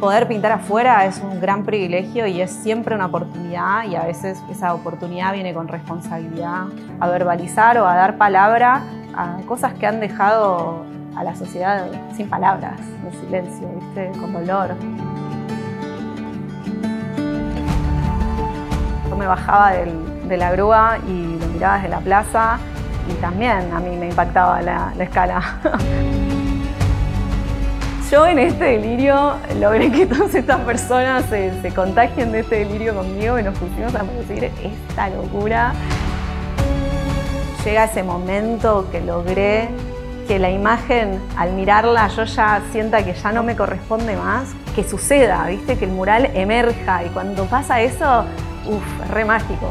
Poder pintar afuera es un gran privilegio y es siempre una oportunidad y a veces esa oportunidad viene con responsabilidad a verbalizar o a dar palabra a cosas que han dejado a la sociedad sin palabras, en silencio, ¿viste? con dolor. Yo me bajaba de la grúa y lo miraba desde la plaza y también a mí me impactaba la, escala. Yo en este delirio logré que todas estas personas se, contagien de este delirio conmigo y nos pusimos a producir esta locura. Llega ese momento que logré que la imagen, al mirarla, yo ya sienta que ya no me corresponde más, que suceda, ¿viste? Que el mural emerja y cuando pasa eso, uff, re mágico.